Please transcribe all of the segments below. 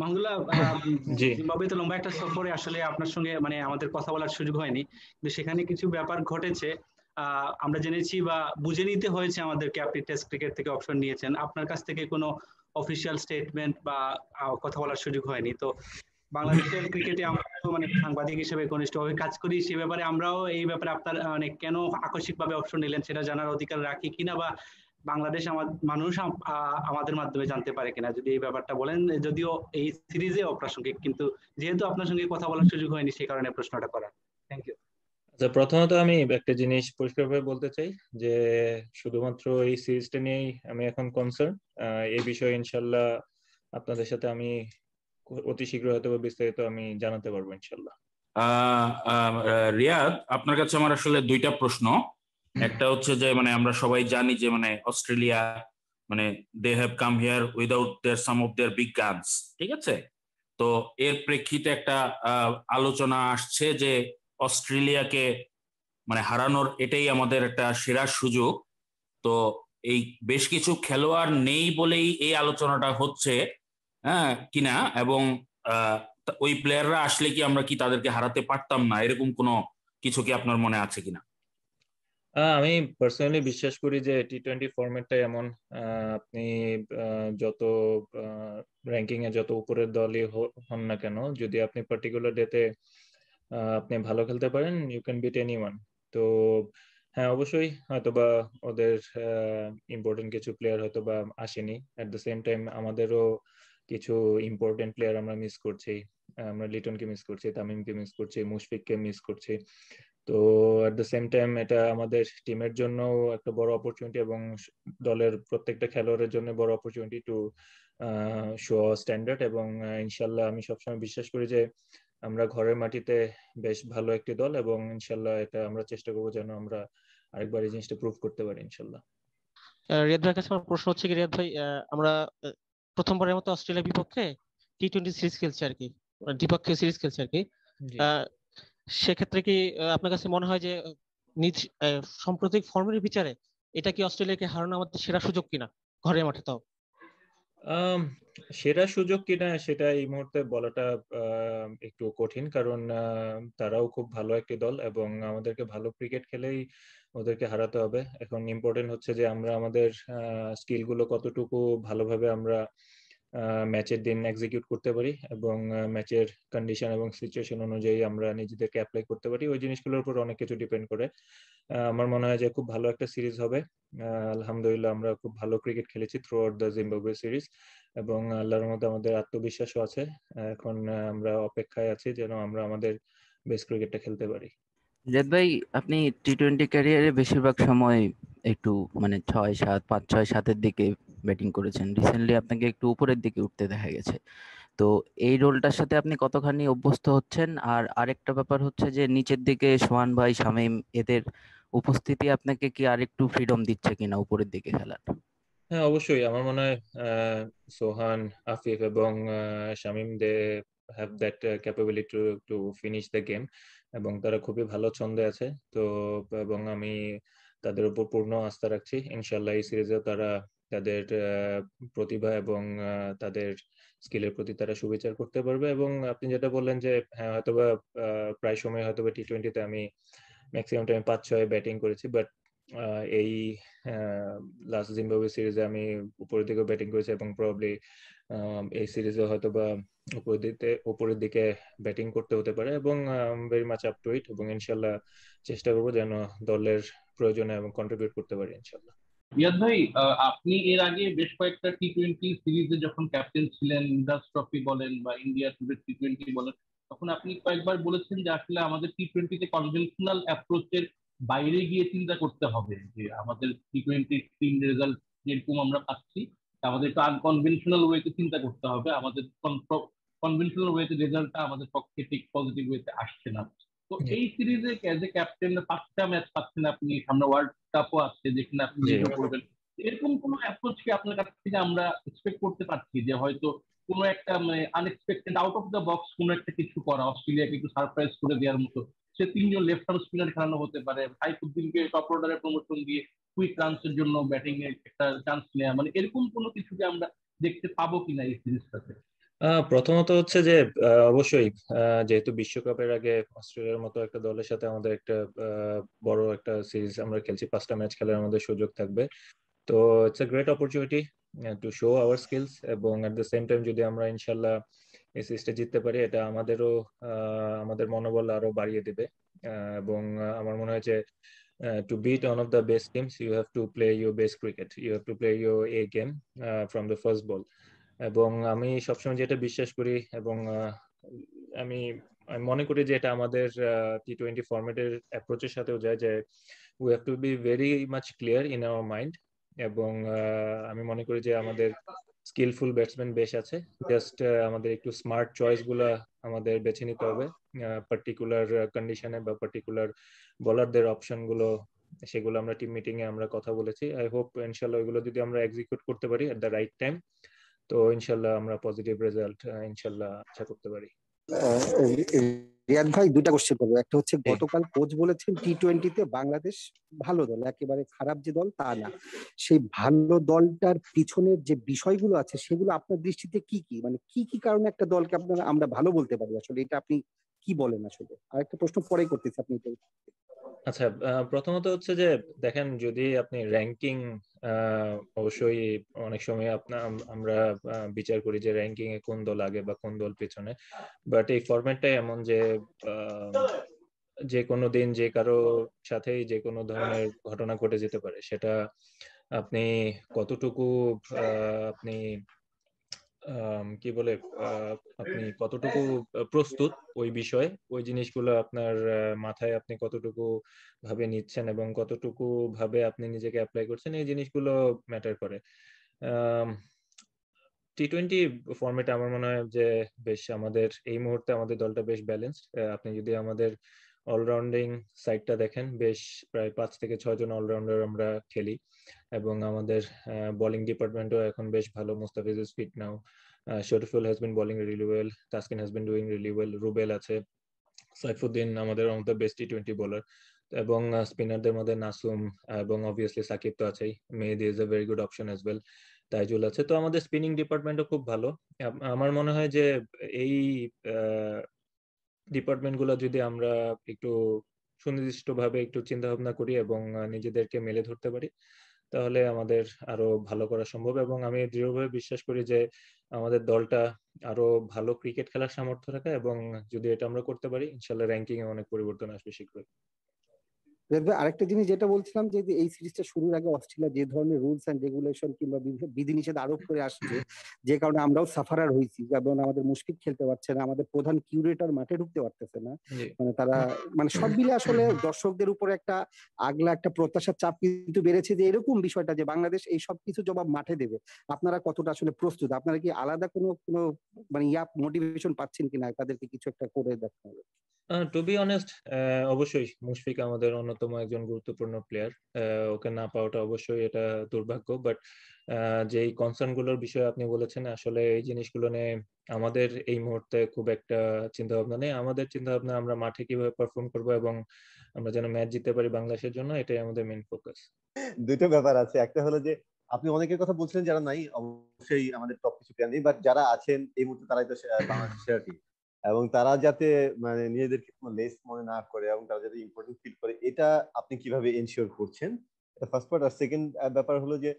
মাহমুদুল্লাহ জিম্বাবুয়েতে লম্বা একটা সফরে আসলে আপনার সঙ্গে মানে আমাদের কথা বলার সুযোগ হয়নি। কিন্তু সেখানে কিছু ব্যাপার ঘটেছে। আমরা জেনেছি বা বুঝে নিতে হয়েছে আমাদেরকে আপনি টেস্ট ক্রিকেট থেকে অপশন নিয়েছেন। আপনার কাছ থেকে কোনো অফিসিয়াল স্টেটমেন্ট বা কথা বলার সুযোগ হয়নি। তো বাংলাদেশের ক্রিকেটে আমরা মানে সাংবাদিক হিসেবে ঘনিষ্ঠভাবে কাজ করি। সে ব্যাপারে আমরাও এই ব্যাপারে আপনার মানে কেন আকস্মিকভাবে অপশন নিলেন সেটা জানার অধিকার রাখি কিনা বা বাংলাদেশ মানুষ আমাদের মাধ্যমে জানতে পারে কিনা যদি এই ব্যাপারটা বলেন যদিও এই সিরিজে অপ্রাসঙ্গিক কিন্তু যেহেতু আপনার সঙ্গে কথা বলার সুযোগ হয়নি সেই কারণে প্রশ্নটা করা থ্যাংক ইউ আচ্ছা প্রথমত আমি একটা জিনিস পরিষ্কারভাবে বলতে চাই যে শুধুমাত্র এই সিরিজটা নিয়েই আমি এখন কনসার্ন এই বিষয়ে ইনশাল্লাহ আপনাদের সাথে আমি অতি শীঘ্র হয়তো বিস্তারিত আমি জানাতে পারব ইনশাল্লাহ। রিয়াদ আপনার কাছে আমার আসলে দুইটা প্রশ্ন। একটা হচ্ছে যে মানে আমরা সবাই জানি যে মানে অস্ট্রেলিয়া মানে they have come here without their some of their big guns ঠিক আছে? তো এর প্রেক্ষিতে একটা আলোচনা আসছে যে অস্ট্রেলিয়াকে মানে হারানোর এটাই আমাদের একটা সেরা সুযোগ। তো এই বেশ কিছু খেলোয়াড় নেই বলেই এই আলোচনাটা হচ্ছে হ্যাঁ কিনা? এবং ওই প্লেয়াররা আসলে কি আমরা কি তাদেরকে হারাতে পারতাম না? এরকম কোনো কিছু কি আপনার মনে আছে কিনা? আমি পার্সোনালি বিশ্বাস করি যে টি টোয়েন্টি ফরম্যাটটা এমন আপনি যত র্যাঙ্কিং এ যত উপরের দলই হন না কেন, যদি আপনি পার্টিকুলার ডেতে আপনি ভালো খেলতে পারেন you can beat anyone তো হ্যাঁ অবশ্যই হয়তো বা ওদের ইম্পর্টেন্ট কিছু প্লেয়ার হয়তো বা আসেনি। অ্যাট দ্য সেম টাইম আমাদেরও কিছু ইম্পর্টেন্ট প্লেয়ার আমরা মিস করছি। আমরা লিটনকে মিস করছি তামিমকে মিস করছি মুশফিককে মিস করছি। তো অ্যাট দ্য সেম টাইম এটা আমাদের টিমের জন্য একটা বড় অপরচুনিটি এবং দলের প্রত্যেকটা খেলোয়াড়ের জন্য বড় অপরচুনিটি টু শো স্ট্যান্ডার্ড এবং ইনশাল্লাহ আমি সবসময় বিশ্বাস করি যে আমরা ঘরের মাটিতে বেশ ভালো একটি দল এবং ইনশাল্লাহ এটা আমরা চেষ্টা করব যেন আমরা আরেকবার এই জিনিসটা প্রুভ করতে পারি ইনশাল্লাহ। রিয়াদ ভাইয়ের কাছে আমার প্রশ্ন হচ্ছে কি রিয়াদ ভাই আমরা প্রথমবারের মতো অস্ট্রেলিয়ার বিপক্ষে টি টোয়েন্টি সিরিজ খেলছে আর কি দ্বিপক্ষীয় সিরিজ খেলছে আর কি। সেক্ষেত্রে কি আপনার কাছে মনে হয় যে নিজ সাম্প্রতিক ফর্মের বিচারে এটা কি অস্ট্রেলিয়াকে হারানো আমাদের সেরা সুযোগ কিনা, ঘরের মাঠে তাও? সেরা সুযোগ কিনা সেটা এই মুহূর্তে বলাটা একটু কঠিন। কারণ তারাও খুব ভালো একটি দল এবং আমাদেরকে ভালো ক্রিকেট খেলেই ওদেরকে হারাতে হবে। এখন ইম্পর্টেন্ট হচ্ছে যে আমরা আমাদের স্কিলগুলো কতটুকু ভালোভাবে আমরা ম্যাচের দিন এক্সিকিউট করতে পারি এবং ম্যাচের কন্ডিশন এবং সিচুয়েশন অনুযায়ী আমরা নিজেদেরকে অ্যাপ্লাই করতে পারি। ওই জিনিসগুলোর উপর অনেক কিছু ডিপেন্ড করে। আমার মনে হয় যে খুব ভালো একটা সিরিজ হবে। আলহামদুলিল্লাহ আমরা খুব ভালো ক্রিকেট খেলেছি throughout the Zimbabwe series এবং আল্লাহর মধ্যে আমাদের আত্মবিশ্বাসও আছে। এখন আমরা অপেক্ষায় আছি যেন আমরা আমাদের বেস্ট ক্রিকেটটা খেলতে পারি। জেদ ভাই, আপনি টি টোয়েন্টি ক্যারিয়ারে বেশিরভাগ সময় একটু মানে ছয় সাত, পাঁচ, ছয়, সাতের দিকে ব্যাটিং করেছেন। রিসেন্টলি আপনাকে একটু উপরের দিকে উঠতে দেখা গেছে। তো এই রোলটার সাথে আপনি কতখানি অভ্যস্ত হচ্ছেন? আর আরেকটা ব্যাপার হচ্ছে যে, নিচের দিকে সোহান ভাই, শামীম, এদের উপস্থিতি আপনাকে কি আরেকটু ফ্রিডম দিচ্ছে কিনা উপরের দিকে খেলার? হ্যাঁ অবশ্যই। আমার মনে হয় সোহান, আফিফ এবং Shamim they have that capability to to finish the game এবং তারা খুবই ভালো ছন্দে আছে। তো, এবং আমি তাদের উপর পূর্ণ আস্থা রাখছি। ইনশাল্লাহ এই সিরিজেও তারা তাদের প্রতিভা এবং তাদের স্কিলের প্রতি তারা সুবিচার করতে পারবে এবং আপনি যেটা বললেন যে হ্যাঁ হয়তোবা প্রায় সময় হয়তোবা টি টোয়েন্টিতে আমি ম্যাক্সিমাম টাইম পাঁচ ছয় ব্যাটিং করেছি বাট এই লাস্ট জিম্বাবুয়ে সিরিজে আমি উপরের দিকে ব্যাটিং করেছি এবং প্রবাবলি এই সিরিজে হয়তো বা উপরের দিকে উপরের দিকে ব্যাটিং করতে হতে পারে এবং very much up to it এবং ইনশাল্লাহ চেষ্টা করব যেন দলের প্রয়োজনে এবং কন্ট্রিবিউট করতে পারি ইনশাল্লাহ। রিয়াদ ভাই আপনি এর আগে বেশ কয়েকটা টি টোয়েন্টি সিরিজে যখন ক্যাপ্টেন ছিলেন ইন্দাস ট্রফি বলেন বা ইন্ডিয়া টুডে টি টোয়েন্টি বলেন, তখন আপনি কয়েকবার বলেছেন যে আসলে আমাদের টি টোয়েন্টিতে কনভেনশনাল অ্যাপ্রোচের বাইরে গিয়ে চিন্তা করতে হবে যে আমাদের টি টোয়েন্টি টিম রেজাল্ট যেরকম আমরা পাচ্ছি, আমাদের একটু আনকনভেনশনাল ওয়েতে চিন্তা করতে হবে, আমাদের কনভেনশনাল ওয়েতে রেজাল্টটা আমাদের পক্ষে ঠিক পজিটিভ ওয়েতে আসছে না। তো এই সিরিজে অ্যাজ এ ক্যাপ্টেন পাঁচটা ম্যাচ পাচ্ছেন আপনি সামনে ওয়ার্ল্ড কাপও আসছে যেখানে আপনি করবেন। এরকম কোন অ্যাপ্রোচ কি আপনার কাছ থেকে আমরা এক্সপেক্ট করতে পারছি যে হয়তো কোনো একটা মানে unexpected out of the box কোনো একটা কিছু করা অস্ট্রেলিয়াকে একটু সারপ্রাইজ করে দেওয়ার মতো? সে তিনজন লেফট আর্ম স্পিনার খেলানো হতে পারে সাইফুদ্দিনকে টপ অর্ডারে প্রমোশন দিয়ে কুইক রানসের জন্য ব্যাটিং এর একটা চান্স নেওয়া মানে এরকম কোনো কিছু যে আমরা দেখতে পাবো কিনা এই সিরিজটাতে প্রথমত হচ্ছে যে অবশ্যই যেহেতু বিশ্বকাপের আগে অস্ট্রেলিয়ার মতো একটা দলের সাথে আমাদের একটা বড় একটা সিরিজ আমরা খেলছি পাঁচটা ম্যাচ খেলার আমাদের সুযোগ থাকবে। তো it's a great opportunity to show our skills এবং এট দ্য সেম টাইম যদি আমরা ইনশাল্লাহ এই সিরিজটা জিততে পারি এটা আমাদেরও আমাদের মনোবল আরও বাড়িয়ে দেবে। এবং আমার মনে হয় যে to beat one of the best teams you have to play your best cricket you have to play your a game uh, from the first ball. এবং আমি সবসময় যেটা বিশ্বাস করি এবং আমি আমি মনে করি যে এটা আমাদের টি টোয়েন্টি ফর্মেটের অ্যাপ্রোচের সাথেও যায় যে we have to be very much clear in our mind এবং আমি মনে করি যে আমাদের স্কিলফুল ব্যাটসম্যান বেশ আছে। জাস্ট আমাদের একটু স্মার্ট চয়েসগুলা আমাদের বেছে নিতে হবে পার্টিকুলার কন্ডিশনে বা পার্টিকুলার বলারদের অপশনগুলো, সেগুলো আমরা টিম মিটিং এ আমরা কথা বলেছি। আই হোপ ইনশাল্লাহ ওইগুলো যদি আমরা এক্সিকিউট করতে পারি এট দ্য রাইট টাইম তো ইনশাল্লাহ আমরা পজিটিভ রেজাল্ট ইনশাল্লাহ আশা করতে পারি। রিয়াদ ভাই দুটা কোশ্চেন করব। একটা হচ্ছে গতকাল কোচ বলেছেন টি টোয়েন্টিতে বাংলাদেশ ভালো দল একেবারে খারাপ যে দল তা না। সেই ভালো দলটার পিছনের যে বিষয়গুলো আছে সেগুলো আপনার দৃষ্টিতে কি কি? মানে কি কি কারণে একটা দলকে আপনারা আমরা ভালো বলতে পারি? আসলে এটা আপনি কি বলেন আসলে? আরেকটা প্রশ্ন পরেই করতেছি আপনি। আচ্ছা প্রথমত হচ্ছে যে দেখেন যদি আপনি র্যাঙ্কিং অবশ্যই অনেক সময় আপনার আমরা বিচার করি যে র্যাঙ্কিং এ কোন দল আগে বা কোন দল পেছনে। বাট এই ফরম্যাটটাই এমন যে যে কোনো দিন যে কারও সাথেই যে কোনো ধরনের ঘটনা ঘটে যেতে পারে, সেটা আপনি কতটুকু আপনি কি বলে আপনি কতটুকু প্রস্তুত ওই বিষয়ে? ওই জিনিসগুলো আপনার মাথায় আপনি কতটুকু ভাবে নিচ্ছেন এবং কতটুকু ভাবে আপনি নিজেকে অ্যাপ্লাই করছেন, এই জিনিসগুলো ম্যাটার করে। টি টোয়েন্টি ফর্মেটে আমার মনে হয় যে বেশ আমাদের, এই মুহূর্তে আমাদের দলটা বেশ ব্যালেন্সড আপনি যদি আমাদের অলরাউন্ডিং সাইডটা দেখেন, বেশ প্রায় পাঁচ থেকে ছয় জন অলরাউন্ডার আমরা খেলি। এবং আমাদের বোলিং ডিপার্টমেন্টও এখন বেশ ভালো। Mustafiz is fit now Shoriful has been bowling really well Taskin has been doing really well Rubel আছে। সাইফুদ্দিন আমাদের on the best T twenty bowler এবং স্পিনারদের মধ্যে নাসুম এবং অবভিয়াসলি সাকিব তো আছেই। Mehedi is a very good option as well Taijul আছে। তো আমাদের স্পিনিং ডিপার্টমেন্টও খুব ভালো। আমার মনে হয় যে এই ডিপার্টমেন্টগুলো যদি আমরা একটু সুনির্দিষ্টভাবে একটু চিন্তা ভাবনা করি এবং নিজেদেরকে মেলে ধরতে পারি তাহলে আমাদের আরও ভালো করা সম্ভব এবং আমি দৃঢ়ভাবে বিশ্বাস করি যে আমাদের দলটা আরও ভালো ক্রিকেট খেলার সামর্থ্য রাখে এবং যদি এটা আমরা করতে পারি, ইনশাল্লাহ র্যাঙ্কিং এ অনেক পরিবর্তন আসবে শীঘ্রই। আরেকটা জিনিস যেটা বলছিলাম যে এই সিরিজটা শুরুর আগে অস্ট্রেলিয়া যে ধরনের রুলস এন্ড রেগুলেশন কিংবা বিধিনিষেধ আরোপ করে আসছে যে কারণে আমরাও সাফারার হয়েছি যেমন আমাদের মুশফিক খেলতে পারছে না আমাদের প্রধান কিউরেটর মাঠে ঢুকতে পারতেছে না। মানে তারা মানে সব মিলে আসলে দর্শকদের উপরে একটা আগলা একটা প্রত্যাশার চাপ কিন্তু বেড়েছে যে এরকম বিষয়টা যে বাংলাদেশ এই সব কিছু জবাব মাঠে দেবে। আপনারা কতটা আসলে প্রস্তুত? আপনারা কি আলাদা কোনো কোনো মানে ইয়া মোটিভেশন পাচ্ছেন কিনা? তাদেরকে কিছু একটা করে দেখাতে হবে টু বি অনেস্ট অবশ্যই মুশফিক আমাদের অন্যতম একজন গুরুত্বপূর্ণ প্লেয়ার ওকে না পাওয়াটা অবশ্যই এটা দুর্ভাগ্য বাট যেই কনসার্নগুলোর বিষয়ে আপনি বলেছেন, আসলে এই জিনিসগুলো নিয়ে আমাদের এই মুহূর্তে খুব একটা চিন্তা ভাবনা নেই। আমাদের চিন্তা ভাবনা আমরা মাঠে কীভাবে পারফর্ম করব এবং আমরা যেন ম্যাচ জিততে পারি বাংলাদেশের জন্য, এটাই আমাদের মেইন ফোকাস দুটো ব্যাপার আছে। একটা হলো যে, আপনি অনেকের কথা বলছিলেন যারা নাই, অবশ্যই আমাদের টপ কিছু প্লেয়ার নেই বাট যারা আছেন, এই মুহূর্তে তারাই তো বাংলাদেশের টিম এবং তারা যাতে মানে নিজেদেরকে কোনো লেস মনে না করে এবং তারা যাতে ইম্পর্টেন্ট ফিল করে এটা আপনি কীভাবে এনশিওর করছেন? এটা ফার্স্ট পার্ট আর সেকেন্ড ব্যাপার হলো যে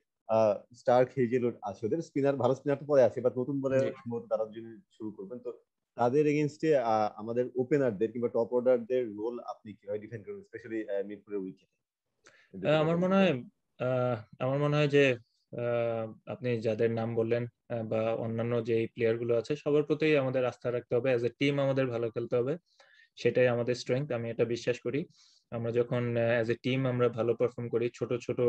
স্টার হেজেলুড আছে ওদের স্পিনার ভালো স্পিনার তো পরে আছে বাট নতুন বলে তারা যদি শুরু করবেন। তো তাদের এগেনস্টে আমাদের ওপেনারদের কিংবা টপ অর্ডারদের রোল আপনি কীভাবে ডিফেন্ড করবেন স্পেশালি মিরপুরের উইকেটে আমার মনে হয় আমার মনে হয় যে আপনি যাদের নাম বললেন বা অন্যান্য যে প্লেয়ারগুলো আছে, সবার প্রতি আমাদের আস্থা রাখতে হবে অ্যাজ এ টিম আমাদের ভালো খেলতে হবে। সেটাই আমাদের স্ট্রেংথ আমি এটা বিশ্বাস করি। আমরা যখন অ্যাজ এ টিম আমরা ভালো পারফর্ম করি, ছোট ছোট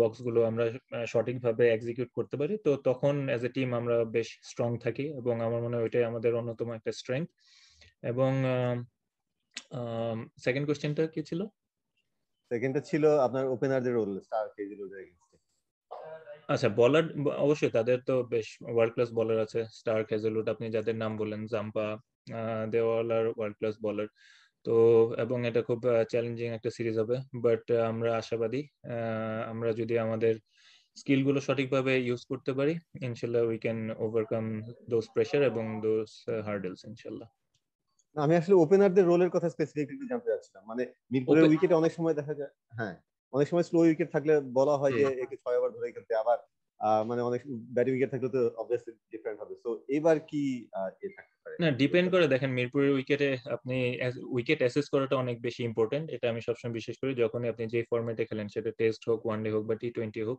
বক্সগুলো আমরা সঠিকভাবে এক্সিকিউট করতে পারি, তো তখন অ্যাজ এ টিম আমরা বেশ স্ট্রং থাকি এবং আমার মনে হয় ওইটাই আমাদের অন্যতম একটা স্ট্রেংথ এবং সেকেন্ড কোশ্চেনটা কি ছিল? সেকেন্ডটা ছিল আপনার ওপেনারদের রোল স্টার কেজিলোদের আচ্ছা বলার অবশ্যই তাদের তো বেশ ওয়ার্ল্ড ক্লাস বলার আছে। স্টার ক্যাজেলুট আপনি যাদের নাম বলেন জাম্পা দেওয়ালার ওয়ার্ল্ড ক্লাস বলার তো এবং এটা খুব চ্যালেঞ্জিং একটা সিরিজ হবে। বাট আমরা আশাবাদী আমরা যদি আমাদের স্কিলগুলো সঠিকভাবে ইউজ করতে পারি ইনশাল্লাহ we can overcome those pressure এবং দোজ হার্ডেলস ইনশাল্লাহ। আমি আসলে ওপেনারদের রোলের কথা স্পেসিফিক একটু জানতে চাচ্ছিলাম। মানে মিরপুরের উইকেটে অনেক সময় দেখা যায় হ্যাঁ। অনেক সময় স্লো উইকেট থাকলে বলা হয় যে একে ছয় ওভার ধরে খেলতে। আবার মানে অনেক ব্যাটিং উইকেট থাকলে তো অবভিয়াসলি ডিফারেন্ট হবে। সো এবার কি এ থাকতে পারে? না ডিপেন্ড করে। দেখেন মিরপুরের উইকেটে আপনি উইকেট অ্যাসেস করাটা অনেক বেশি ইম্পর্টেন্ট এটা আমি সবসময় বিশেষ করি। যখনই আপনি যে ফরম্যাটে খেলেন সেটা টেস্ট হোক ওয়ান ডে হোক বা টি টোয়েন্টি হোক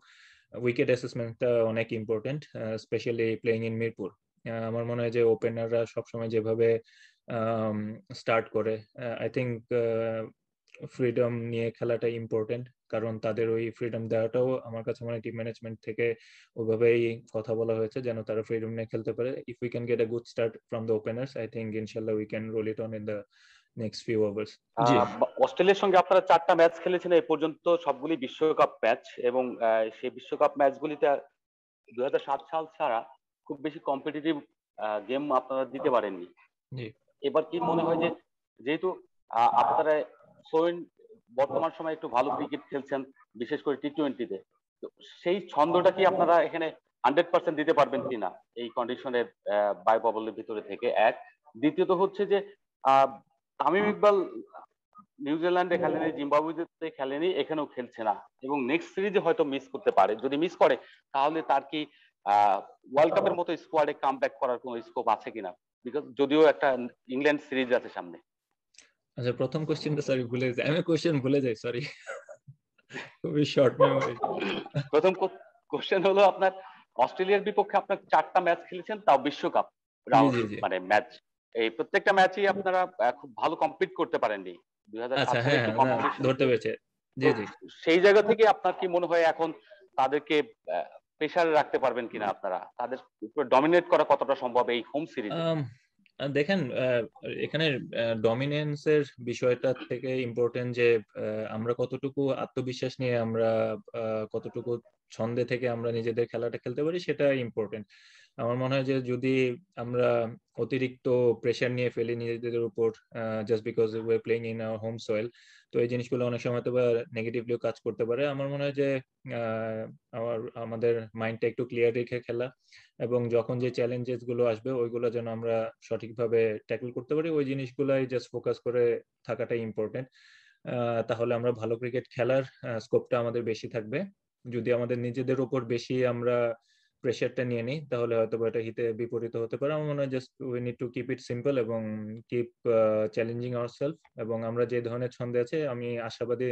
উইকেট অ্যাসেসমেন্টটা অনেক important specially playing in Mirpur. আমার মনে হয় যে ওপেনাররা সবসময় যেভাবে স্টার্ট করে আই থিঙ্ক ফ্রিডম নিয়ে খেলাটা ইম্পর্টেন্ট কারণ তাদের ওই ফ্রিডম দেওয়াটাও আমার কাছে মানে টিম ম্যানেজমেন্ট থেকে ওইভাবেই কথা বলা হয়েছে যেন তারা ফ্রিডম নিয়ে খেলতে পারে। If we can get a good start from the openers I think ইনশাল্লাহ we can roll it on in the next few overs অস্ট্রেলিয়ার সঙ্গে আপনারা চারটা ম্যাচ খেলেছেন এই পর্যন্ত সবগুলি বিশ্বকাপ ম্যাচ এবং সেই বিশ্বকাপ ম্যাচগুলিতে দুই সাল ছাড়া খুব বেশি কম্পিটিটিভ গেম আপনারা দিতে পারেননি। এবার কি মনে হয় যে যেহেতু আপনারা সোয়েন বর্তমান সময় একটু ভালো ক্রিকেট খেলছেন বিশেষ করে টি টোয়েন্টিতে সেই ছন্দটা কি আপনারা এখানে হান্ড্রেড পার্সেন্ট দিতে পারবেন কিনা? এই কন্ডিশনের বায়ু বাবলের ভিতরে থেকে এক। দ্বিতীয়ত হচ্ছে যে তামিম ইকবাল নিউজিল্যান্ডে খেলেনি জিম্বাবুয়েতে খেলেনি এখানেও খেলছে না। এবং নেক্সট সিরিজে হয়তো মিস করতে পারে। যদি মিস করে তাহলে তার কি ওয়ার্ল্ড কাপের মতো স্কোয়াডে কাম ব্যাক করার কোনো স্কোপ আছে কিনা? বিকজ যদিও একটা ইংল্যান্ড সিরিজ আছে সামনে। আচ্ছা প্রথম কোশ্চেনটা সরি ভুলে যাই আমি কোশ্চেন ভুলে যাই সরি খুবই শর্ট মেমোরি প্রথম কোশ্চেন হলো আপনার অস্ট্রেলিয়ার বিপক্ষে আপনার চারটা ম্যাচ খেলেছেন তাও বিশ্বকাপ রাউন্ড মানে ম্যাচ এই প্রত্যেকটা ম্যাচই আপনারা খুব ভালো কমপ্লিট করতে পারেননি। আচ্ছা হ্যাঁ ধরতে পেরেছে। জি জি। সেই জায়গা থেকে আপনার কি মনে হয় এখন তাদেরকে প্রেসারে রাখতে পারবেন কিনা আপনারা? তাদের ডমিনেট করা কতটা সম্ভব এই হোম সিরিজ দেখেন এখানে ডমিনেন্সের বিষয়টা থেকে ইম্পর্টেন্ট যে আমরা কতটুকু আত্মবিশ্বাস নিয়ে আমরা কতটুকু ছন্দে থেকে আমরা নিজেদের খেলাটা খেলতে পারি সেটা ইম্পর্টেন্ট আমার মনে হয় যে যদি আমরা অতিরিক্ত প্রেশার নিয়ে ফেলি নিজেদের উপর just because we playing in our home soil তো এই জিনিসগুলো অনেক সময় তো নেগেটিভলিও কাজ করতে পারে। আমার মনে হয় যে আমার আমাদের মাইন্ডটা একটু ক্লিয়ার রেখে খেলা এবং যখন যে চ্যালেঞ্জেসগুলো আসবে, ওইগুলো যেন আমরা সঠিকভাবে ট্যাকল করতে পারি, ওই জিনিসগুলাই জাস্ট ফোকাস করে থাকাটাই ইম্পর্টেন্ট তাহলে আমরা ভালো ক্রিকেট খেলার স্কোপটা আমাদের বেশি থাকবে। যদি আমাদের নিজেদের উপর বেশি আমরা প্রেশারটা নিয়ে নিই, তাহলে হয়তো বা এটা হিতে বিপরীত হতে পারে। আমার মনে হয় just we need to keep it simple এবং কিপ চ্যালেঞ্জিং আওয়ার সেলফ এবং আমরা যে ধরনের ছন্দে আছে, আমি আশাবাদী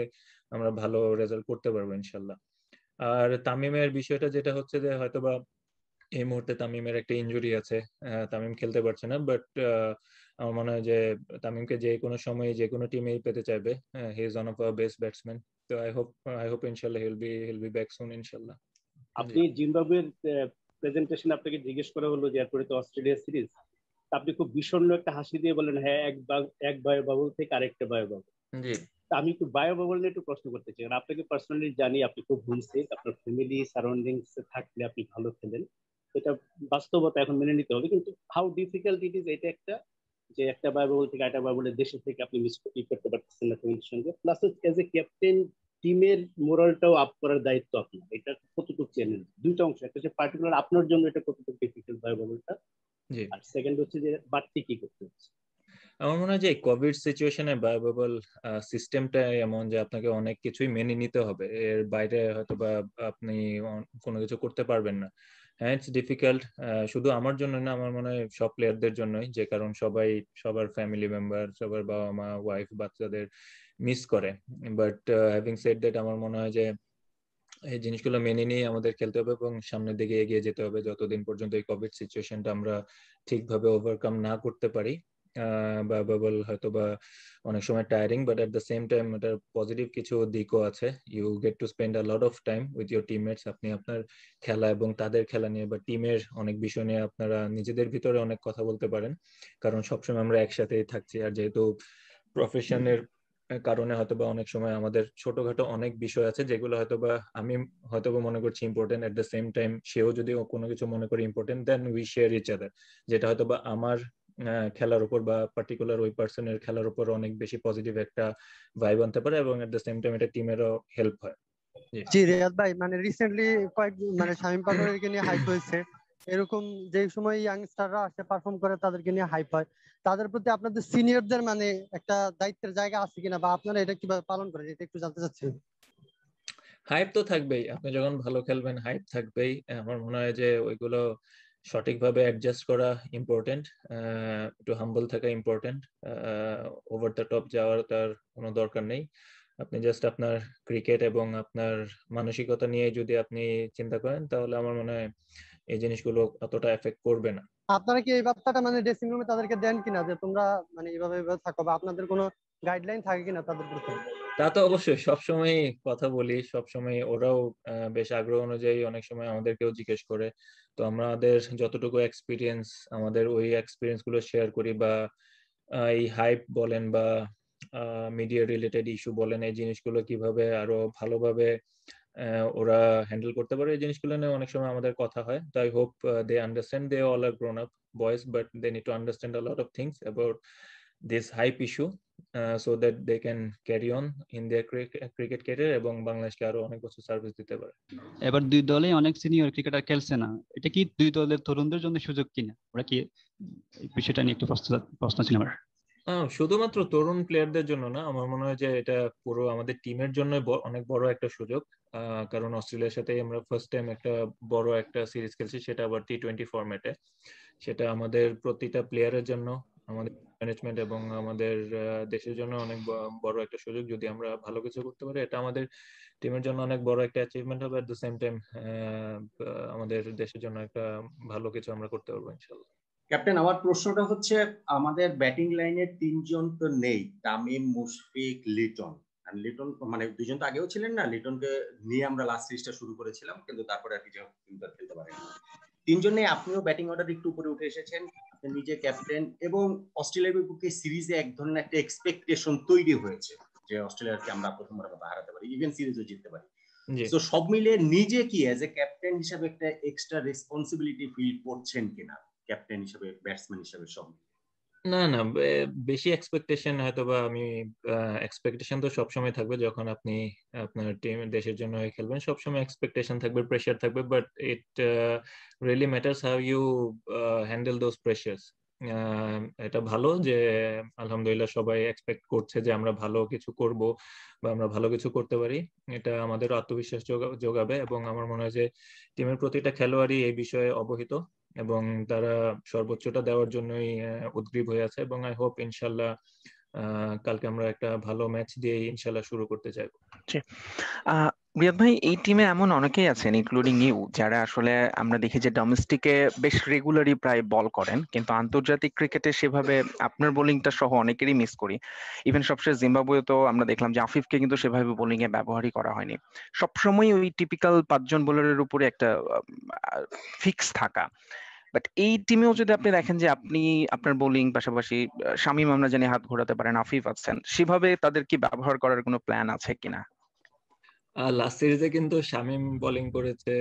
আমরা ভালো রেজাল্ট করতে পারব ইনশাল্লাহ। আর তামিমের বিষয়টা যেটা হচ্ছে যে হয়তোবা এই মুহূর্তে তামিমের একটা ইনজুরি আছে তামিম খেলতে পারছে না বাট আমার মনে হয় যে তামিমকে যে কোনো সময় যে কোনো টিমেই পেতে চাইবে। He is one of our best batsman তো আই হোপ আই হোপ ইনশাল্লাহ he'll be he'll be back soon ইনশাল্লাহ। আপনি জিম্বাবুয়ের প্রেজেন্টেশন আপনাকে জিজ্ঞেস করা হলো যে এরপরে তো অস্ট্রেলিয়া সিরিজ আপনি খুব বিষণ্ণ একটা হাসি দিয়ে বলেন হ্যাঁ এক এক বায়ু বাবুল থেকে আরেকটা বায়ু বাবুল আমি একটু বায়ু বাবুল নিয়ে একটু প্রশ্ন করতে চাই। আপনাকে পার্সোনালি জানি আপনি খুব ভুলছে আপনার ফ্যামিলি সারাউন্ডিংস থাকলে আপনি ভালো খেলেন। এটা বাস্তবতা এখন মেনে নিতে হবে। কিন্তু হাউ ডিফিকাল্ট ইট ইজ এটা একটা যে একটা বায়ুবল থেকে একটা বায়ুবলের দেশে থেকে আপনি মিস করতে পারতেছেন না ফ্যামিলির সঙ্গে। প্লাস এজ এ ক্যাপ্টেন টিমের মোরালটাও আপ করার দায়িত্ব আপনার। এটা কতটুকু চ্যালেঞ্জ দুইটা অংশ। একটা হচ্ছে পার্টিকুলার আপনার জন্য এটা কতটুকু ডিফিকাল্ট বায়ুবলটা আর সেকেন্ড হচ্ছে যে বাড়তি কি করতে হচ্ছে। আমার মনে হয় যে কোভিড সিচুয়েশনে বায়োবাবল সিস্টেমটা এমন যে আপনাকে অনেক কিছুই মেনে নিতে হবে। এর বাইরে হয়তো বা আপনি কোনো কিছু করতে পারবেন না। হ্যাঁ ইটস ডিফিকাল্ট শুধু আমার জন্য না আমার মনে হয় সব প্লেয়ারদের জন্যই। যে কারণ সবাই সবার ফ্যামিলি মেম্বার সবার বাবা মা ওয়াইফ বাচ্চাদের মিস করে। বাট হ্যাভিং সেড দ্যাট আমার মনে হয় যে, এই জিনিসগুলো মেনে নিয়ে আমাদের খেলতে হবে এবং সামনের দিকে এগিয়ে যেতে হবে যতদিন পর্যন্ত এই কোভিড সিচুয়েশনটা আমরা ঠিকভাবে ওভারকাম না করতে পারি। বা বাবল হয়তো বা অনেক সময় tiring but at the same time এটার পজিটিভ কিছু দিকও আছে। You get to spend a lot of time with your teammates আপনি আপনার খেলা এবং তাদের খেলা নিয়ে বা টিমের অনেক বিষয় নিয়ে আপনারা নিজেদের ভিতরে অনেক কথা বলতে পারেন। কারণ সবসময় আমরা একসাথেই থাকছি। আর যেহেতু প্রফেশনের কারণে হয়তো বা অনেক সময় আমাদের ছোটখাটো অনেক বিষয় আছে যেগুলো হয়তো বা আমি হয়তো বা মনে করছি important at the same time সেও যদি কোনো কিছু মনে করে important then we share each other যেটা হয়তো বা আমার খেলার উপর বা পার্টিকুলার ওই পার্সনের খেলার উপর অনেক বেশি পজিটিভ একটা ভাইব আনতে পারে এবং এট দ্য সেম টাইম এটা টিমেরও হেল্প হয়। জি। রিয়াদ ভাই মানে রিসেন্টলি কয়েক মানে শামিম পাটোয়ারিকে নিয়ে হাইপ হয়েছে। এরকম যে সময় ইয়াংস্টাররা আসে পারফর্ম করে তাদেরকে নিয়ে হাইপ হয়, তাদের প্রতি আপনাদের সিনিয়রদের মানে একটা দায়িত্বের জায়গা আছে কিনা বা আপনারা এটা কীভাবে পালন করেন এটা একটু জানতে চাচ্ছি। হাইপ তো থাকবেই, আপনি যখন ভালো খেলবেন হাইপ থাকবেই আমার মনে হয় যে ওইগুলো সঠিকভাবে অ্যাডজাস্ট করা ইম্পর্টেন্ট একটু হাম্বল থাকা ইম্পর্টেন্ট ওভার দ্য টপ যাওয়ার তার কোনো দরকার নেই। আপনি জাস্ট আপনার ক্রিকেট এবং আপনার মানসিকতা নিয়ে যদি আপনি চিন্তা করেন, তাহলে আমার মনে হয় এই জিনিসগুলো অতটা এফেক্ট করবে না। আপনারা কি এই ব্যাপারটা মানে ড্রেসিং রুমে তাদেরকে দেন কিনা? যে তোমরা মানে এইভাবে এইভাবে থাকো বা আপনাদের কোনো গাইডলাইন থাকে কিনা তাদের প্রতি? তা তো অবশ্যই সবসময় কথা বলি সবসময় ওরাও বেশ আগ্রহ অনুযায়ী অনেক সময় আমাদেরকেও জিজ্ঞেস করে। তো আমাদের যতটুকু এক্সপিরিয়েন্স আমাদের ওই এক্সপিরিয়েন্সগুলো শেয়ার করি বা এই হাইপ বলেন বা মিডিয়া রিলেটেড ইস্যু বলেন এই জিনিসগুলো কীভাবে আরও ভালোভাবে ওরা হ্যান্ডেল করতে পারে এই জিনিসগুলো নিয়ে। অনেক সময় আমাদের কথা হয়। তো I hope they understand they all are grown up boys but they need to understand a lot of things about this hype issue so that they can carry on in their cricket career এবং বাংলাদেশকে আরও অনেক বছর service দিতে পারে। এবার দুই দলে অনেক সিনিয়র ক্রিকেটার খেলছে না। এটা কি দুই দলের তরুণদের জন্য সুযোগ কিনা? ওরা কি বিষয়টা নিয়ে একটু প্রশ্ন ছিল আমার। শুধুমাত্র তরুণ প্লেয়ারদের জন্য না, আমার মনে হয় যে এটা পুরো আমাদের টিমের জন্য অনেক বড় একটা সুযোগ। কারণ অস্ট্রেলিয়ার সাথে আমরা ফার্স্ট টাইম একটা বড় একটা সিরিজ খেলছি, সেটা আবার টি টোয়েন্টি ফরম্যাটে সেটা আমাদের প্রতিটা প্লেয়ারের জন্য, আমাদের ম্যানেজমেন্ট এবং আমাদের দেশের জন্য অনেক বড় একটা সুযোগ যদি আমরা ভালো কিছু করতে পারি। এটা আমাদের টিমের জন্য অনেক বড় একটা অ্যাচিভমেন্ট হবে। এট দ্য সেম টাইম আমাদের দেশের জন্য একটা ভালো কিছু আমরা করতে পারব ইনশাল্লাহ ক্যাপ্টেন আমার প্রশ্নটা হচ্ছে আমাদের ব্যাটিং লাইনের তিনজন তো নেই তামিম মুশফিক লিটন। লিটন মানে দুজন তো আগেও ছিলেন না লিটনকে নিয়ে আমরা লাস্ট সিরিজটা শুরু করেছিলাম কিন্তু তারপরে আর কি খেলতে পারেন। তিনজন নেই আপনিও ব্যাটিং অর্ডার একটু উপরে উঠে এসেছেন আপনি নিজে ক্যাপ্টেন এবং অস্ট্রেলিয়ার বিপক্ষে সিরিজে এক ধরনের একটা এক্সপেকটেশন তৈরি হয়েছে যে অস্ট্রেলিয়ারকে আমরা প্রথমবারের মতো হারাতে পারি ইভেন সিরিজও জিততে পারি। তো সব মিলে নিজে কি অ্যাজ এ ক্যাপ্টেন হিসাবে একটা এক্সট্রা রেসপন্সিবিলিটি ফিল করছেন কিনা? ক্যাপ্টেন হিসেবে ব্যাটসম্যান হিসেবে সব। না না বেশি এক্সপেকটেশন হয়তো বা আমি এক্সপেকটেশন তো সবসময় থাকবে যখন আপনি আপনার টিম দেশের জন্য হয়ে খেলবেন। সবসময় এক্সপেকটেশন থাকবে প্রেশার থাকবে but it really matters how you handle those pressures এটা ভালো যে, আলহামদুলিল্লাহ সবাই এক্সপেক্ট করছে যে আমরা ভালো কিছু করব বা আমরা ভালো কিছু করতে পারি। এটা আমাদের আত্মবিশ্বাস যোগাবে এবং আমার মনে হয় যে টিমের প্রতিটা খেলোয়াড়ই এই বিষয়ে অবহিত। এবং তারা সর্বোচ্চটা দেওয়ার জন্যই উদ্গ্রীব হয়ে আছে এবং আই হোপ ইনশাল্লাহ কালকে আমরা একটা ভালো ম্যাচ দিয়ে ইনশাল্লাহ শুরু করতে চাইব। রিয়াদ ভাই, এই টিমে এমন অনেকেই আছেন ইনক্লুডিং ইউ যারা আসলে আমরা দেখি যে ডোমেস্টিকে বেশ রেগুলারই প্রায় বল করেন, কিন্তু আন্তর্জাতিক ক্রিকেটে সেভাবে আপনার বোলিংটা সহ অনেকেরই মিস করি। ইভেন সবশেষ জিম্বাবুয়ে তো আমরা দেখলাম যে আফিফকে কিন্তু সেভাবে বোলিং এ ব্যবহারই করা হয়নি। সবসময় ওই টিপিক্যাল পাঁচজন বোলারের উপরে একটা ফিক্স থাকা। বাট এই টিমেও যদি আপনি দেখেন যে আপনি আপনার বোলিং পাশাপাশি শামীম আমরা জানি হাত ঘোরাতে পারেন, আফিফ আছেন, সেভাবে তাদের কি ব্যবহার করার কোনো প্ল্যান আছে কিনা? লাস্ট সিরিজে কিন্তু শামিম বোলিং করেছে,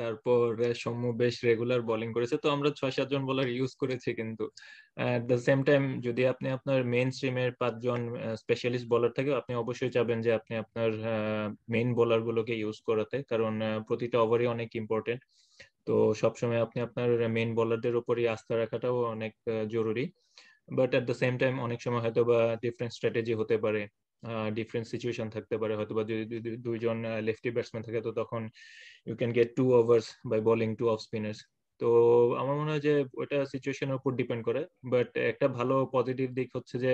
তারপর সৌম্য বেশ রেগুলার বোলিং করেছে। তো আমরা ছয় সাতজন বোলার ইউজ করেছি কিন্তু। এট দ্য সেম টাইম যদি আপনি আপনার মেইন স্ট্রিমের পাঁচজন স্পেশালিস্ট বোলার থাকে, আপনি অবশ্যই চাবেন যে আপনি আপনার মেইন বোলার গুলোকে ইউজ করাতে, কারণ প্রতিটা ওভারই অনেক ইম্পর্টেন্ট তো সবসময় আপনি আপনার মেইন বোলারদের উপরই আস্থা রাখাটাও অনেক জরুরি। But at the same time অনেক সময় হয়তো বা ডিফারেন্ট স্ট্র্যাটেজি হতে পারে। ডিফারেন্ট সিচুয়েশন থাকতে পারে। হয়তো বা যদি দুইজন লেফটি ব্যাটসম্যান থাকে, তো তখন you can get two overs by bowling two off spinners তো আমার মনে হয় যে ওটা সিচুয়েশনের উপর ডিপেন্ড করে। বাট একটা ভালো পজিটিভ দিক হচ্ছে যে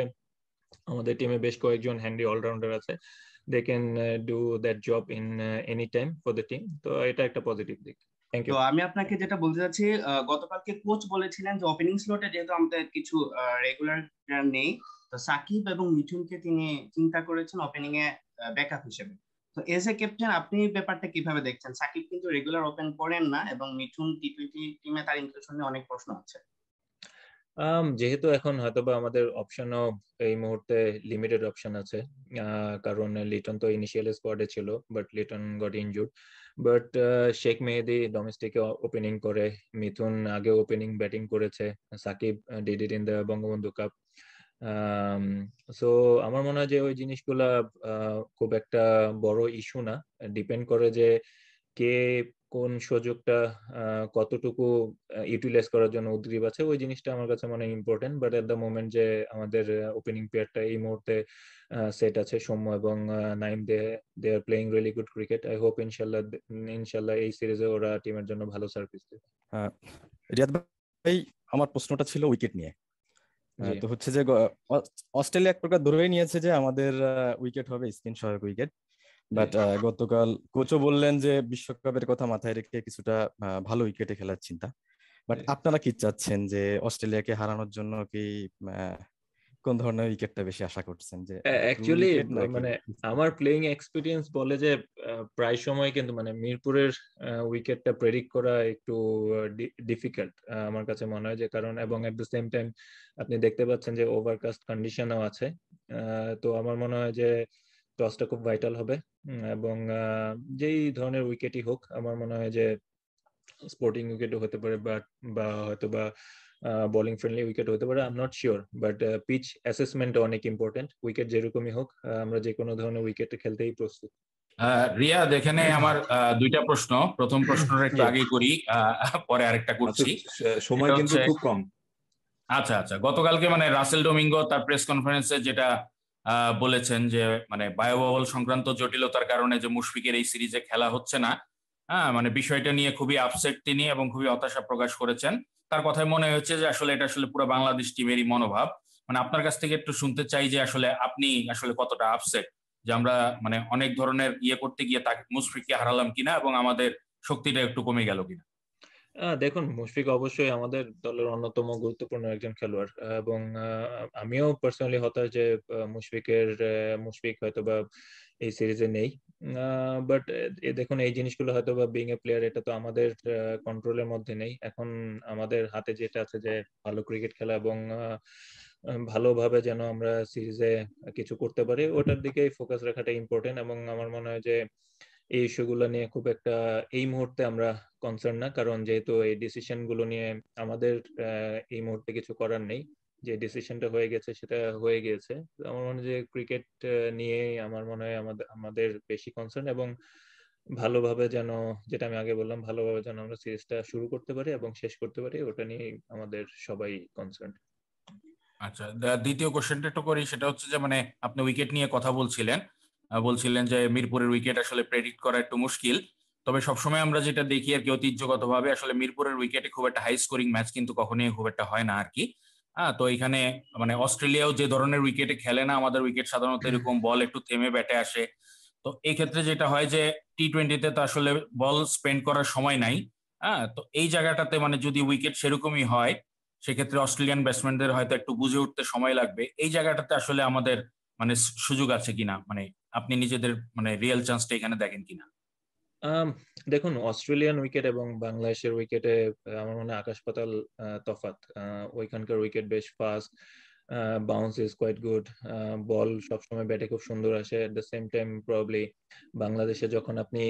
আমাদের টিমে বেশ কয়েকজন হ্যান্ডি অলরাউন্ডার আছে। They can do that job in any time for the team তো এটা একটা পজিটিভ দিক। তো আমি আপনাকে যেটা বলতে চাচ্ছি গতকালকে কোচ বলেছিলেন যে ওপেনিং স্লটে যেহেতু আমাদের কিছু রেগুলার নেই তো সাকিব এবং মিঠুনকে তিনি চিন্তা করেছেন ওপেনিং এ ব্যাকআপ হিসেবে। তো এজ এ ক্যাপ্টেন আপনি ব্যাপারটা কীভাবে দেখছেন? সাকিব কিন্তু রেগুলার ওপেন করেন না এবং মিঠুন টি টোয়েন্টি টিমে তার ইনক্লুশন নিয়ে অনেক প্রশ্ন আছে। যেহেতু এখন হয়তোবা আমাদের অপশনও এই মুহূর্তে লিমিটেড অপশন আছে কারণ লিটন তো ইনিশিয়াল স্কোয়াডে ছিল but Liton got injured but Sheikh Mehedi ডোমেস্টিকে opening করে মিথুন আগে ওপেনিং ব্যাটিং করেছে, Shakib did it in the Bangabandhu cup so আমার মনে হয় যে ওই জিনিসগুলা খুব একটা বড় ইস্যু না। ডিপেন্ড করে যে কে কোন সুযোগটা কতটুকু ইউটিলাইজ করার জন্য উদ্গ্রীব আছে, ওই জিনিসটা আমার কাছে মনে important but at the moment যে আমাদের ওপেনিং প্লেয়ারটা এই মুহূর্তে সেট আছে সৌম্য এবং Naim they they are playing really good cricket I hope ইনশাল্লাহ ইনশাল্লাহ এই সিরিজে ওরা টিমের জন্য ভালো সার্ভিস দেবে। রিয়াদ ভাই, আমার প্রশ্নটা ছিল উইকেট নিয়ে। তো হচ্ছে যে অস্ট্রেলিয়া এক প্রকার ধরেই নিয়েছে যে আমাদের উইকেট হবে স্পিন সহায়ক উইকেট। বাট গতকাল কোচও বললেন যে বিশ্বকাপের কথা মাথায় রেখে কিছুটা ভালো উইকেটে খেলার চিন্তা। বাট আপনারা কি চাচ্ছেন যে অস্ট্রেলিয়াকে হারানোর জন্য কি কোন ধরনের উইকেটটা বেশি আশা করছেন? যে অ্যাকচুয়ালি মানে আমার প্লেইং এক্সপিরিয়েন্স বলে যে প্রায় সময় কিন্তু মানে মিরপুরের উইকেটটা প্রেডিক্ট করা একটু ডিফিকাল্ট আমার কাছে মনে হয় যে কারণ এবং এট দ্য সেম টাইম আপনি দেখতে পাচ্ছেন যে ওভারকাস্ট কন্ডিশনও আছে। তো আমার মনে হয় যে টসটা খুব ভাইটাল হবে। এবং যেই ধরনের উইকেটই হোক আমার মনে হয় যে স্পোর্টিং উইকেটও হতে পারে বাট বা হয়তো বা বোলিং ফ্রেন্ডলি উইকেট হতে পারে I am not sure but pitch assessment অনেক ইম্পর্টেন্ট উইকেট যেরকমই হোক আমরা যে কোনো ধরনের উইকেট খেলতেই প্রস্তুত। রিয়াদ এখানে আমার দুইটা প্রশ্ন প্রথম প্রশ্নটা একটু আগে করি পরে আরেকটা করছি। সময় কিন্তু খুব কম। আচ্ছা আচ্ছা গতকালকে মানে রাসেল ডোমিঙ্গো তার প্রেস কনফারেন্সে যেটা বলেছেন যে মানে বায়ুবহল সংক্রান্ত জটিলতার কারণে যে মুশফিকের এই সিরিজে খেলা হচ্ছে না হ্যাঁ মানে বিষয়টা নিয়ে খুবই আপসেট তিনি এবং খুবই হতাশা প্রকাশ করেছেন। তার কথায় মনে হচ্ছে যে আসলে এটা আসলে পুরো বাংলাদেশ টিমেরই মনোভাব। মানে আপনার কাছ থেকে একটু শুনতে চাই যে আসলে আপনি আসলে কতটা আপসেট যে আমরা মানে অনেক ধরনের ইয়ে করতে গিয়ে তাকে মুশফিককে হারালাম কিনা এবং আমাদের শক্তিটা একটু কমে গেল কিনা? দেখুন, মুশফিক অবশ্যই আমাদের দলের অন্যতম গুরুত্বপূর্ণ একজন খেলোয়াড়। এবং আমিও পার্সোনালি হতাশ যে মুশফিকের মুশফিক হয়তো বা এই সিরিজে নেই। বাট দেখুন, এই জিনিসগুলো হয়তো বা বিং এ প্লেয়ার এটা তো আমাদের কন্ট্রোলের মধ্যে নেই। এখন আমাদের হাতে যেটা আছে যে, ভালো ক্রিকেট খেলা এবং ভালোভাবে যেন আমরা সিরিজে কিছু করতে পারি, ওটার দিকেই ফোকাস রাখাটা ইম্পর্টেন্ট এবং আমার মনে হয় যে, এই ইস্যুগুলো নিয়ে খুব একটা, এই মুহূর্তে আমরা কনসার্ন না। কারণ যেহেতু এই ডিসিশনগুলো নিয়ে আমাদের এই মুহূর্তে কিছু করার নেই। যে ডিসিশনটা হয়ে গেছে সেটা হয়ে গিয়েছে। আমার মনে হয় যে ক্রিকেট নিয়ে আমার মনে হয় আমাদের আমাদের বেশি কনসার্ন এবং ভালোভাবে যেন, যেটা আমি আগে বললাম, ভালোভাবে যেন আমরা সিরিজটা শুরু করতে পারি এবং শেষ করতে পারি, ওটা নিয়ে আমাদের সবাই কনসার্ন আচ্ছা দ্বিতীয় কোশ্চেনটা একটু করি, সেটা হচ্ছে যে মানে আপনি উইকেট নিয়ে কথা বলছিলেন বলছিলেন যে মিরপুরের উইকেট আসলে প্রেডিক্ট করা একটু মুশকিল। তবে সবসময় আমরা যেটা দেখি আর কি, ঐতিহ্যগতভাবে আসলে মিরপুরের উইকেটে খুব একটা হাই স্কোরিং ম্যাচ কিন্তু কখনোই খুব একটা হয় না আর কি। হ্যাঁ তো এখানে মানে অস্ট্রেলিয়াও যে ধরনের উইকেটে খেলে না আমাদের উইকেট সাধারণত এরকম বল একটু থেমে ব্যাটে আসে। তো এই ক্ষেত্রে যেটা হয় যে টি টোয়েন্টিতে তো আসলে বল স্পেন্ড করার সময় নাই হ্যাঁ তো এই জায়গাটাতে মানে যদি উইকেট সেরকমই হয় সেক্ষেত্রে অস্ট্রেলিয়ান ব্যাটসম্যানদের হয়তো একটু বুঝে উঠতে সময় লাগবে। এই জায়গাটাতে আসলে আমাদের মানে সুযোগ আছে কিনা? মানে আপনি নিজেদের মানে রিয়েল চান্সটা এখানে দেখেন কিনা? দেখুন, অস্ট্রেলিয়ান উইকেট এবং বাংলাদেশের উইকেটে আমার মনে হয় আকাশ পাতাল তফাত ওইখানকার উইকেট বেশ fast bounce is quite good ball সবসময় ব্যাটে খুব সুন্দর আসে। At the same time probably বাংলাদেশে যখন আপনি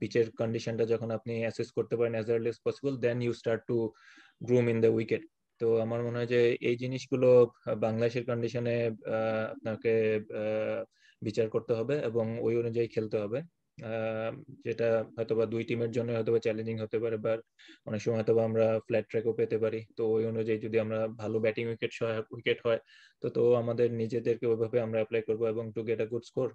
পিচের কন্ডিশনটা যখন আপনি অ্যাসেস করতে পারেন as early as possible then you start to groom in the wicket তো আমার মনে হয় যে এই জিনিসগুলো বাংলাদেশের কন্ডিশনে আপনাকে বিচার করতে হবে এবং ওই অনুযায়ী খেলতে হবে। যেটা হয়তো বা দুই টিমের জন্য হয়তো বা চ্যালেঞ্জিং হতে পারে বা অনেক সময় হয়তোবা আমরা ফ্ল্যাট ট্র্যাকও পেতে পারি। তো ওই অনুযায়ী যদি আমরা ভালো ব্যাটিং উইকেট উইকেট হয়, তো তো আমাদের নিজেদেরকে ওইভাবে আমরা অ্যাপ্লাই করব এবং to get a good score